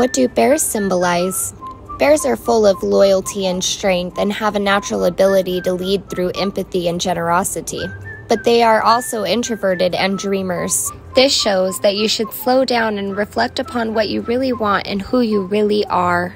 What do bears symbolize? Bears are full of loyalty and strength and have a natural ability to lead through empathy and generosity. But they are also introverted and dreamers. This shows that you should slow down and reflect upon what you really want and who you really are.